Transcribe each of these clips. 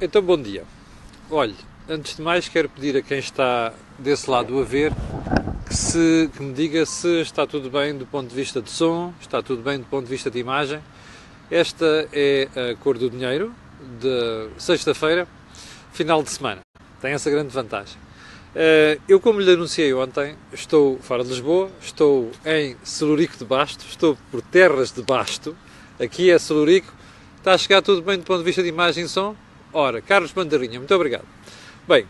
Então, bom dia. Olhe, antes de mais, quero pedir a quem está desse lado a ver que, se, que me diga se está tudo bem do ponto de vista de som, está tudo bem do ponto de vista de imagem. Esta é a cor do dinheiro de sexta-feira, final de semana. Tem essa grande vantagem. Eh, eu, como lhe anunciei ontem, estou fora de Lisboa, estou em Celurico de Basto, estou por terras de Basto. Aqui é Celurico. Está a chegar tudo bem do ponto de vista de imagem e som? Ora, Carlos Mandarinha, muito obrigado. Bem,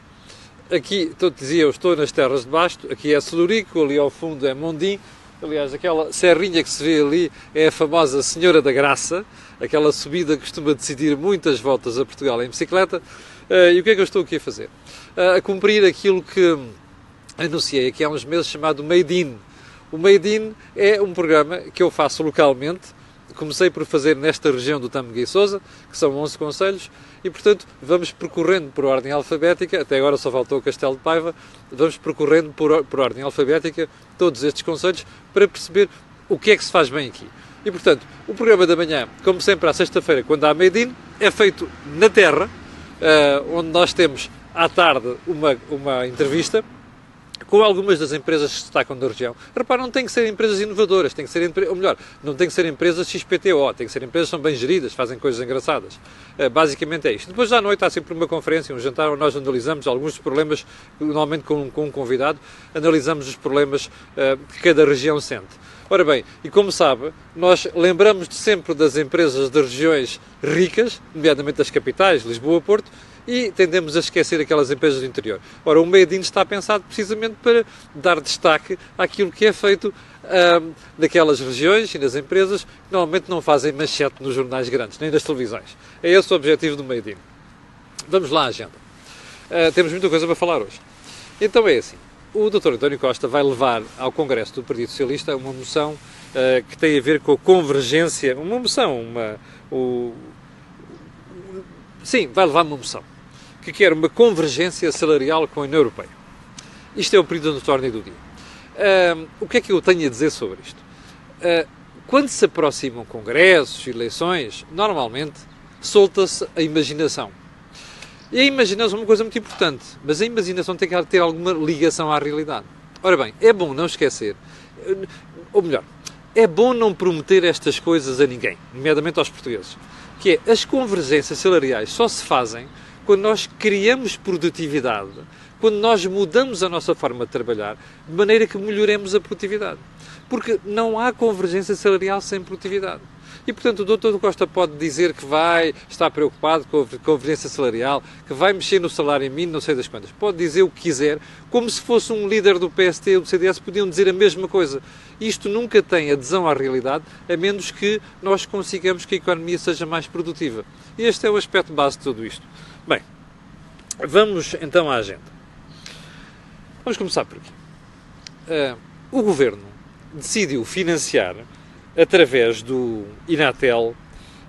aqui, então, dizia eu, estou nas terras de Basto, aqui é Celurico, ali ao fundo é Mondim, aliás, aquela serrinha que se vê ali é a famosa Senhora da Graça, aquela subida que costuma decidir muitas voltas a Portugal em bicicleta, uh, e o que é que eu estou aqui a fazer? Uh, a cumprir aquilo que anunciei aqui há uns meses chamado Made In. O Made In é um programa que eu faço localmente, comecei por fazer nesta região do Tâmega e Sousa, que são 11 conselhos, e portanto vamos percorrendo por ordem alfabética, até agora só faltou o Castelo de Paiva, vamos percorrendo por, por ordem alfabética todos estes conselhos para perceber o que é que se faz bem aqui. E portanto, o programa da manhã, como sempre à sexta-feira, quando há in, é feito na Terra, uh, onde nós temos à tarde uma, uma entrevista com algumas das empresas que se destacam da região. Repara, não tem que ser empresas inovadoras, tem que ser, ou melhor, não tem que ser empresas XPTO, tem que ser empresas que são bem geridas, fazem coisas engraçadas. Uh, basicamente é isto. Depois à noite há sempre uma conferência, um jantar, onde nós analisamos alguns dos problemas, normalmente com, com um convidado, analisamos os problemas uh, que cada região sente. Ora bem, e como sabe, nós lembramos sempre das empresas de regiões ricas, nomeadamente das capitais, Lisboa, Porto, e tendemos a esquecer aquelas empresas do interior. Ora, o Made in está pensado precisamente para dar destaque àquilo que é feito naquelas regiões e nas empresas que normalmente não fazem manchete nos jornais grandes, nem nas televisões. É esse o objetivo do Made in. Vamos lá à agenda. Uh, temos muita coisa para falar hoje. Então é assim. O Dr. António Costa vai levar ao Congresso do Partido Socialista uma moção uh, que tem a ver com a convergência, uma moção, uma, o, sim, vai levar uma moção que quer uma convergência salarial com a União Europeia. Isto é o período notório do dia. Uh, o que é que eu tenho a dizer sobre isto? Uh, quando se aproximam congressos, eleições, normalmente solta-se a imaginação. E a imaginação é uma coisa muito importante, mas a imaginação tem que ter alguma ligação à realidade. Ora bem, é bom não esquecer, ou melhor, é bom não prometer estas coisas a ninguém, nomeadamente aos portugueses, que é as convergências salariais só se fazem quando nós criamos produtividade, quando nós mudamos a nossa forma de trabalhar, de maneira que melhoremos a produtividade. Porque não há convergência salarial sem produtividade. E, portanto, o Dr. Costa pode dizer que vai estar preocupado com a convergência salarial, que vai mexer no salário mínimo, não sei das quantas. Pode dizer o que quiser, como se fosse um líder do PST ou do CDS, podiam dizer a mesma coisa. Isto nunca tem adesão à realidade, a menos que nós consigamos que a economia seja mais produtiva. Este é o aspecto base de tudo isto. Bem, vamos então à agenda. Vamos começar por aqui. Uh, o Governo decidiu financiar, através do Inatel,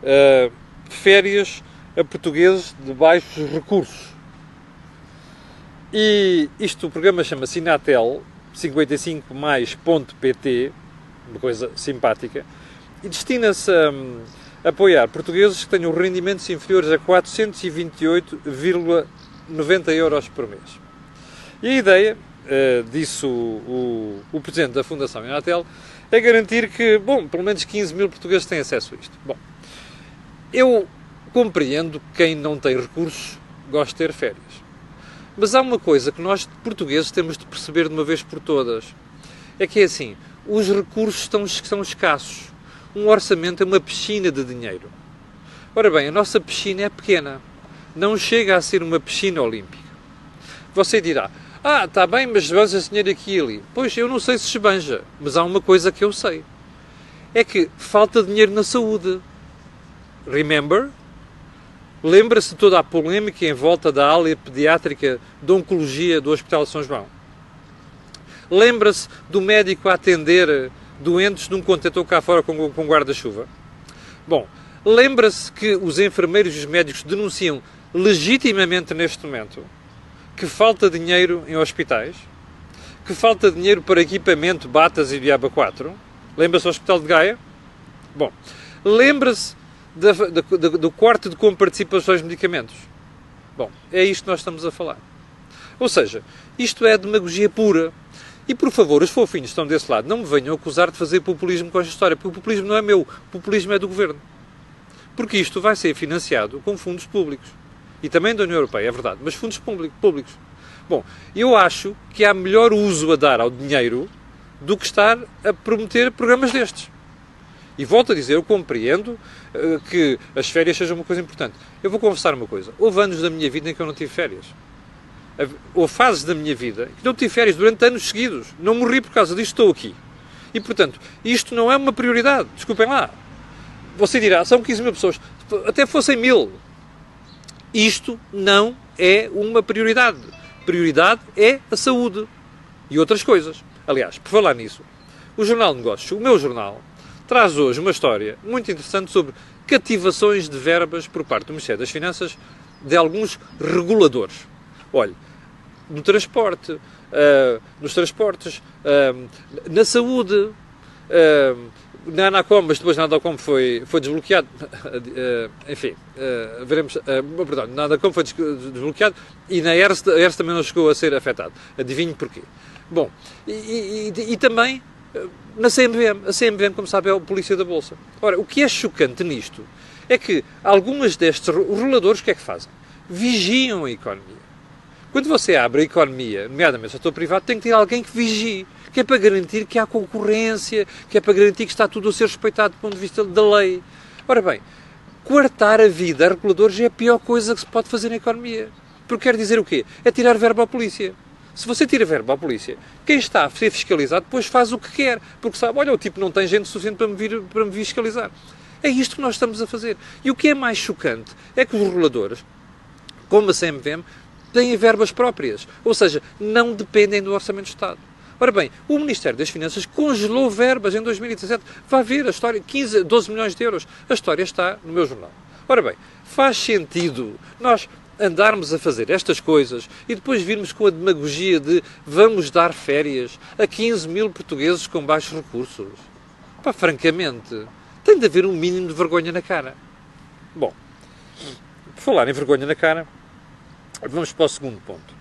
uh, férias a portugueses de baixos recursos. E isto, o programa chama-se Inatel 55mais.pt, uma coisa simpática, e destina-se a apoiar portugueses que tenham rendimentos inferiores a 428,90 euros por mês. E a ideia, uh, disse o, o, o, Presidente da Fundação Inatel, é garantir que, bom, pelo menos 15 mil portugueses têm acesso a isto. Bom, eu compreendo que quem não tem recursos gosta de ter férias. Mas há uma coisa que nós, portugueses, temos de perceber de uma vez por todas. É que é assim, os recursos estão, escassos um orçamento é uma piscina de dinheiro. Ora bem, a nossa piscina é pequena. Não chega a ser uma piscina olímpica. Você dirá, ah, está bem, mas esbanja-se dinheiro aqui e ali. Pois, eu não sei se esbanja, mas há uma coisa que eu sei. É que falta dinheiro na saúde. Remember? Lembra-se toda a polémica em volta da área pediátrica de oncologia do Hospital São João? Lembra-se do médico a atender doentes num contentor cá fora com, com guarda-chuva? Bom, lembra-se que os enfermeiros e os médicos denunciam legitimamente neste momento que falta dinheiro em hospitais, que falta dinheiro para equipamento, batas e diaba 4. Lembra-se do Hospital de Gaia? Bom, lembra-se do corte de comparticipações de medicamentos. Bom, é isto que nós estamos a falar. Ou seja, isto é demagogia pura. E por favor, os fofinhos estão desse lado, não me venham acusar de fazer populismo com esta história, porque o populismo não é meu, o populismo é do governo. Porque isto vai ser financiado com fundos públicos. E também da União Europeia, é verdade, mas fundos públicos. Bom, eu acho que há melhor uso a dar ao dinheiro do que estar a prometer programas destes. E volto a dizer, eu compreendo uh, que as férias sejam uma coisa importante. Eu vou confessar uma coisa. Houve anos da minha vida em que eu não tive férias. Houve fases da minha vida que não tive férias durante anos seguidos. Não morri por causa disto, estou aqui. E, portanto, isto não é uma prioridade. Desculpem lá. Você dirá, são 15 mil pessoas. Até fossem mil. Isto não é uma prioridade. Prioridade é a saúde e outras coisas. Aliás, por falar nisso, o Jornal de Negócios, o meu jornal, traz hoje uma história muito interessante sobre cativações de verbas por parte do Ministério das Finanças de alguns reguladores. Olhe, no transporte, uh, nos transportes, uh, na saúde, uh, na Anacom, mas depois na Anacom foi, foi desbloqueado. enfim, veremos. perdão, na Anacom foi desbloqueado e na ERS, a ERS também não chegou a ser afetado. Adivinhe porquê. Bom, e, e, e também na CMVM. A CMVM, como sabe, é a polícia da Bolsa. Ora, o que é chocante nisto é que algumas destes reguladores, o que é que fazem? Vigiam a economia. Quando você abre a economia, nomeadamente o setor privado, tem que ter alguém que vigie, que é para garantir que há concorrência, que é para garantir que está tudo a ser respeitado do ponto de vista da lei. Ora bem, coartar a vida a reguladores é a pior coisa que se pode fazer na economia. Porque quer dizer o quê? É tirar verba à polícia. Se você tira verba à polícia, quem está a ser fiscalizado depois faz o que quer, porque sabe, olha, o tipo não tem gente suficiente para me, vir, para me fiscalizar. É isto que nós estamos a fazer. E o que é mais chocante é que os reguladores, como a CMVM, têm verbas próprias, ou seja, não dependem do Orçamento de Estado. Ora bem, o Ministério das Finanças congelou verbas em 2017. Vai ver a história, 15, 12 milhões de euros. A história está no meu jornal. Ora bem, faz sentido nós andarmos a fazer estas coisas e depois virmos com a demagogia de vamos dar férias a 15 mil portugueses com baixos recursos. Pá, francamente, tem de haver um mínimo de vergonha na cara. Bom, por falar em vergonha na cara, Vamos para o segundo ponto.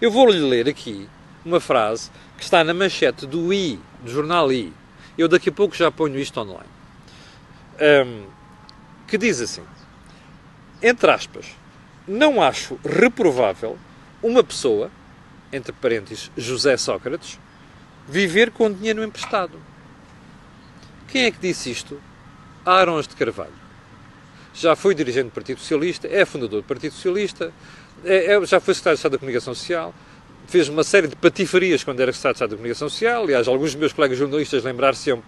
Eu vou-lhe ler aqui uma frase que está na manchete do I, do jornal I. Eu daqui a pouco já ponho isto online. Um, que diz assim: entre aspas, não acho reprovável uma pessoa, entre parênteses, José Sócrates, viver com dinheiro emprestado. Quem é que disse isto? Arons de Carvalho. Já foi dirigente do Partido Socialista, é fundador do Partido Socialista, é, é, já foi secretário de Estado da Comunicação Social, fez uma série de patifarias quando era secretário de Estado da Comunicação Social. Aliás, alguns dos meus colegas jornalistas lembrar-se-ão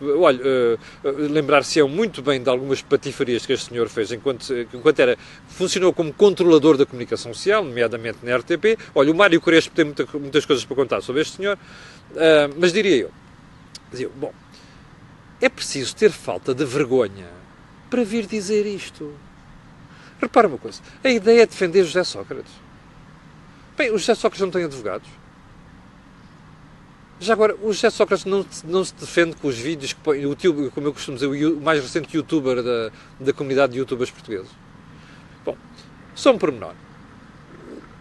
olha, uh, lembrar-se-ão muito bem de algumas patifarias que este senhor fez enquanto, enquanto era, funcionou como controlador da comunicação social, nomeadamente na RTP. Olha, o Mário Crespo tem muita, muitas coisas para contar sobre este senhor, uh, mas diria eu, dizia, bom, é preciso ter falta de vergonha para vir dizer isto. Repara uma coisa, a ideia é defender José Sócrates. Bem, o José Sócrates não tem advogados. Já agora, o José Sócrates não, não se defende com os vídeos que põe, o YouTube, como eu costumo dizer, o mais recente youtuber da, da comunidade de youtubers portugueses. Bom, só um pormenor.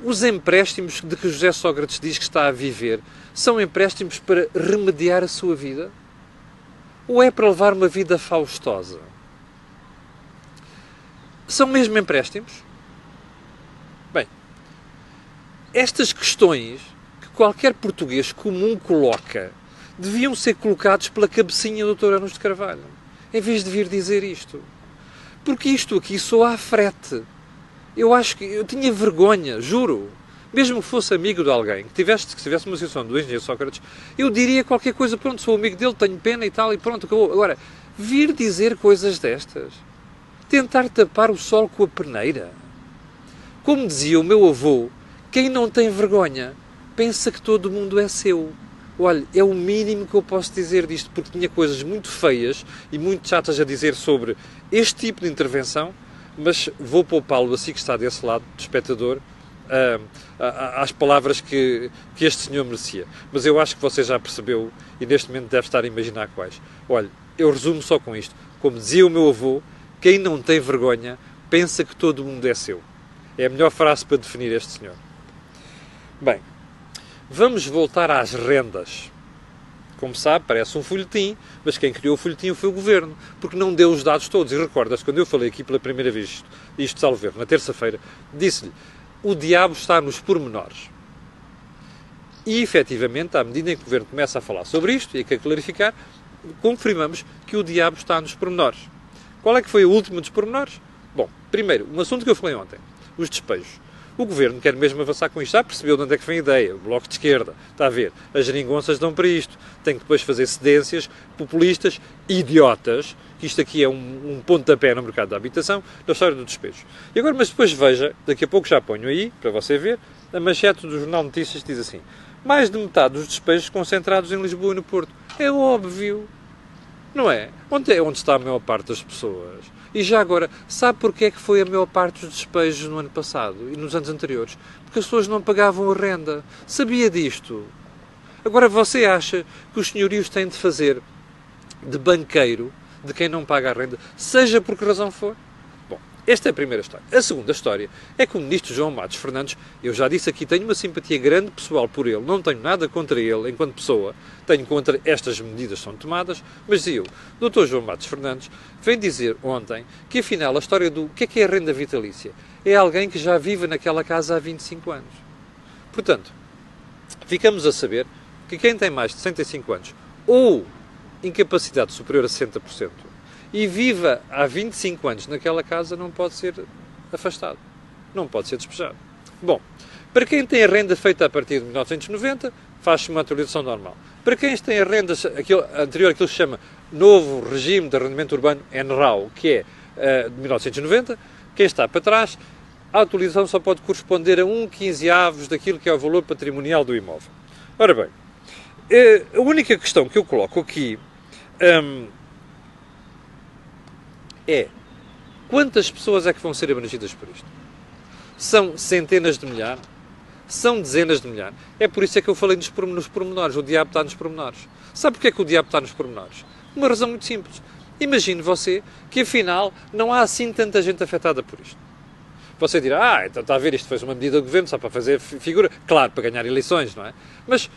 Os empréstimos de que José Sócrates diz que está a viver são empréstimos para remediar a sua vida? Ou é para levar uma vida faustosa? São mesmo empréstimos? Bem, estas questões que qualquer português comum coloca deviam ser colocados pela cabecinha do Dr. Anos de Carvalho, em vez de vir dizer isto. Porque isto aqui soa à frete. Eu acho que eu tinha vergonha, juro. Mesmo que fosse amigo de alguém, que tivesse, que tivesse uma situação do engenheiro Sócrates, eu diria qualquer coisa, pronto, sou amigo dele, tenho pena e tal, e pronto, acabou. Agora, vir dizer coisas destas tentar tapar o sol com a peneira. Como dizia o meu avô, quem não tem vergonha pensa que todo mundo é seu. Olha, é o mínimo que eu posso dizer disto, porque tinha coisas muito feias e muito chatas a dizer sobre este tipo de intervenção, mas vou poupá-lo assim que está desse lado, do espectador, às palavras que, que este senhor merecia. Mas eu acho que você já percebeu e neste momento deve estar a imaginar quais. Olha, eu resumo só com isto. Como dizia o meu avô, quem não tem vergonha pensa que todo mundo é seu. É a melhor frase para definir este senhor. Bem, vamos voltar às rendas. Como sabe, parece um folhetim, mas quem criou o folhetim foi o Governo, porque não deu os dados todos. E recorda-se, quando eu falei aqui pela primeira vez isto, isto salvo ver, na terça-feira, disse-lhe, o diabo está nos pormenores. E, efetivamente, à medida em que o Governo começa a falar sobre isto, e a clarificar, confirmamos que o diabo está nos pormenores. Qual é que foi o último dos pormenores? Bom, primeiro, um assunto que eu falei ontem, os despejos. O governo quer mesmo avançar com isto. Já percebeu de onde é que vem a ideia? O bloco de esquerda. Está a ver? As geringonças dão para isto. Tem que depois fazer cedências populistas, idiotas, que isto aqui é um, um pontapé no mercado da habitação, da história do despejo. E agora, mas depois veja, daqui a pouco já ponho aí, para você ver, a manchete do Jornal Notícias diz assim: mais de metade dos despejos concentrados em Lisboa e no Porto. É óbvio. Não é? Onde, é onde está a maior parte das pessoas? E já agora, sabe porquê é que foi a maior parte dos despejos no ano passado e nos anos anteriores? Porque as pessoas não pagavam a renda. Sabia disto? Agora você acha que os senhorios têm de fazer de banqueiro de quem não paga a renda, seja por que razão for? Esta é a primeira história. A segunda história é que o ministro João Matos Fernandes, eu já disse aqui, tenho uma simpatia grande pessoal por ele, não tenho nada contra ele enquanto pessoa, tenho contra estas medidas que são tomadas, mas eu, Dr. João Matos Fernandes, vem dizer ontem que afinal a história do que é que é a renda vitalícia é alguém que já vive naquela casa há 25 anos. Portanto, ficamos a saber que quem tem mais de 65 anos ou incapacidade superior a 60% e viva há 25 anos naquela casa não pode ser afastado, não pode ser despejado. Bom, para quem tem a renda feita a partir de 1990, faz-se uma atualização normal. Para quem tem a renda aquilo, anterior àquilo que se chama Novo Regime de Arrendamento Urbano, NRAU, que é uh, de 1990, quem está para trás, a atualização só pode corresponder a um 15 avos daquilo que é o valor patrimonial do imóvel. Ora bem, uh, a única questão que eu coloco aqui um, é quantas pessoas é que vão ser abrangidas por isto? São centenas de milhares? São dezenas de milhares? É por isso é que eu falei nos pormenores. O diabo está nos pormenores. Sabe porquê é que o diabo está nos pormenores? Uma razão muito simples. Imagine você que afinal não há assim tanta gente afetada por isto. Você dirá, ah, então está a ver, isto foi uma medida do governo só para fazer figura. Claro, para ganhar eleições, não é? Mas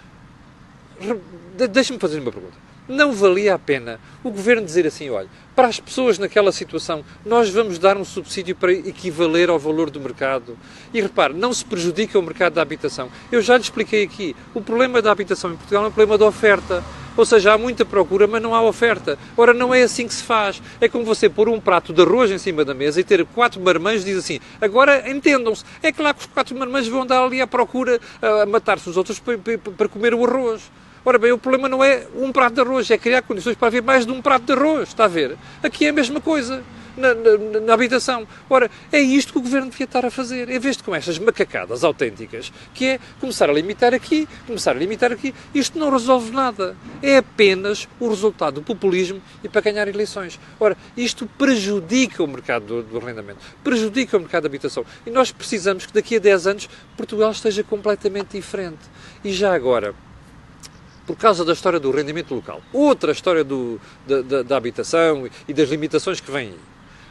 deixe-me fazer uma pergunta não valia a pena o governo dizer assim: olha, para as pessoas naquela situação, nós vamos dar um subsídio para equivaler ao valor do mercado. E repare, não se prejudica o mercado da habitação. Eu já lhe expliquei aqui: o problema da habitação em Portugal é um problema de oferta. Ou seja, há muita procura, mas não há oferta. Ora, não é assim que se faz. É como você pôr um prato de arroz em cima da mesa e ter quatro marmães e diz assim: agora entendam-se. É claro que os quatro marmães vão dar ali à procura a matar-se os outros para, para comer o arroz. Ora bem, o problema não é um prato de arroz, é criar condições para haver mais de um prato de arroz, está a ver? Aqui é a mesma coisa. Na, na, na, habitação. Ora, é isto que o Governo devia estar a fazer, em vez de com estas macacadas autênticas, que é começar a limitar aqui, começar a limitar aqui. Isto não resolve nada. É apenas o resultado do populismo e para ganhar eleições. Ora, isto prejudica o mercado do, do arrendamento, prejudica o mercado da habitação. E nós precisamos que daqui a 10 anos Portugal esteja completamente diferente. E já agora, por causa da história do rendimento local. Outra história do, da, da, da habitação e das limitações que vêm aí.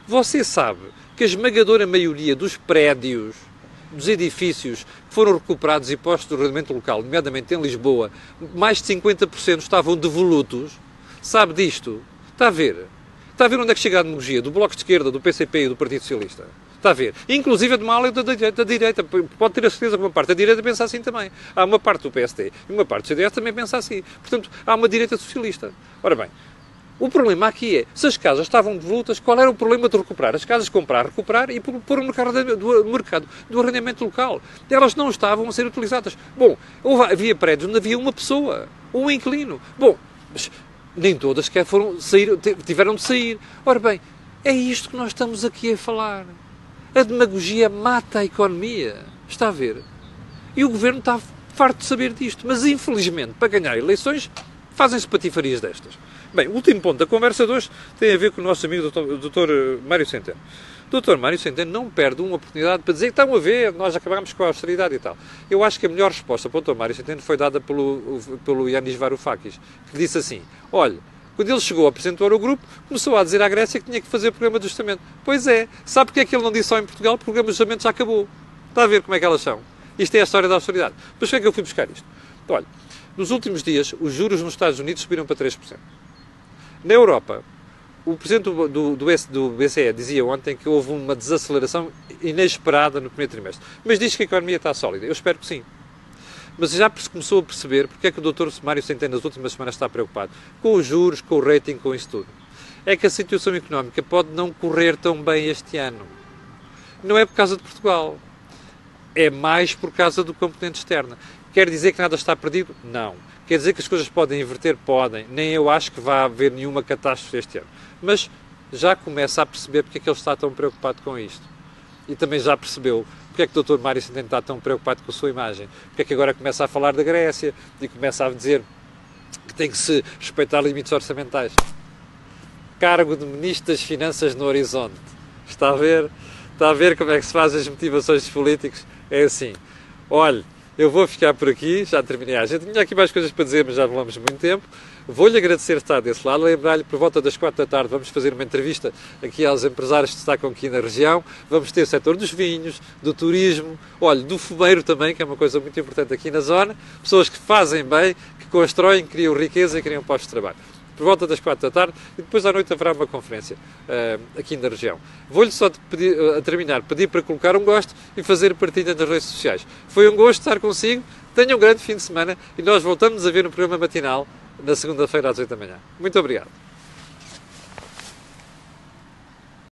Você sabe que a esmagadora maioria dos prédios, dos edifícios que foram recuperados e postos do rendimento local, nomeadamente em Lisboa, mais de 50% estavam devolutos. Sabe disto? Está a ver? Está a ver onde é que chega a demagogia do Bloco de Esquerda, do PCP e do Partido Socialista? Está a ver? Inclusive de uma ala da direita, da direita. Pode ter a certeza que uma parte da direita pensa assim também. Há uma parte do PSD e uma parte do CDS também pensa assim. Portanto, há uma direita socialista. Ora bem, o problema aqui é, se as casas estavam devolutas, qual era o problema de recuperar? As casas comprar, recuperar e pôr o mercado do, mercado do arrendamento local. Elas não estavam a ser utilizadas. Bom, havia prédios onde havia uma pessoa, um inquilino. Bom, nem todas quer foram sair, tiveram de sair. Ora bem, é isto que nós estamos aqui a falar. A demagogia mata a economia. Está a ver? E o governo está farto de saber disto. Mas, infelizmente, para ganhar eleições, fazem-se patifarias destas. Bem, o último ponto da conversa de hoje tem a ver com o nosso amigo Dr. Mário Centeno. Dr. Mário Centeno não perde uma oportunidade para dizer que estão a ver, nós acabámos com a austeridade e tal. Eu acho que a melhor resposta para o Dr. Mário Centeno foi dada pelo, pelo Yanis Varoufakis, que disse assim, olha, Quando ele chegou ao Presidente do Eurogrupo, começou a dizer à Grécia que tinha que fazer o programa de ajustamento. Pois é, sabe porque é que ele não disse só em Portugal? O programa de ajustamento já acabou. Está a ver como é que elas são? Isto é a história da austeridade. Mas como é que eu fui buscar isto? Olha, nos últimos dias, os juros nos Estados Unidos subiram para 3%. Na Europa, o Presidente do, do, do BCE dizia ontem que houve uma desaceleração inesperada no primeiro trimestre. Mas diz que a economia está sólida. Eu espero que sim. Mas já começou a perceber porque é que o Dr. Mário Centeno nas últimas semanas está preocupado com os juros, com o rating, com isso tudo. É que a situação económica pode não correr tão bem este ano. Não é por causa de Portugal. É mais por causa do componente externo. Quer dizer que nada está perdido? Não. Quer dizer que as coisas podem inverter? Podem. Nem eu acho que vá haver nenhuma catástrofe este ano. Mas já começa a perceber porque é que ele está tão preocupado com isto. E também já percebeu porque é que o Dr. Mário Centeno está tão preocupado com a sua imagem. Porque é que agora começa a falar da Grécia e começa a dizer que tem que se respeitar limites orçamentais. Cargo de Ministro das Finanças no horizonte. Está a ver? Está a ver como é que se fazem as motivações dos políticos? É assim. Olhe, eu vou ficar por aqui, já terminei a gente. Tinha aqui mais coisas para dizer, mas já falamos muito tempo. Vou-lhe agradecer estar desse lado, lembrar-lhe por volta das quatro da tarde vamos fazer uma entrevista aqui aos empresários que destacam aqui na região. Vamos ter o setor dos vinhos, do turismo, olha, do fumeiro também, que é uma coisa muito importante aqui na zona. Pessoas que fazem bem, que constroem, criam riqueza e criam postos de trabalho por volta das quatro da tarde e depois à noite haverá uma conferência uh, aqui na região. Vou-lhe só pedir, uh, a terminar pedir para colocar um gosto e fazer partilha nas redes sociais. Foi um gosto estar consigo, tenha um grande fim de semana e nós voltamos a ver no programa matinal na segunda-feira às 8 da manhã. Muito obrigado.